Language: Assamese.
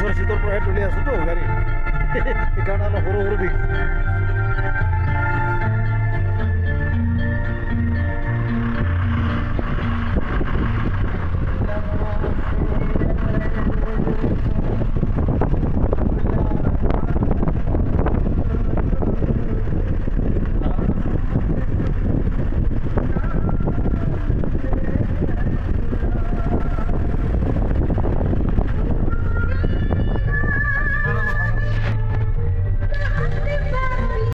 ওচৰ চিটৰ পৰাহে তুলি আছোঁতো গাড়ী সেইকাৰণে অলপ সৰু সৰু বিষ